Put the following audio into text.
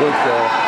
Good. call.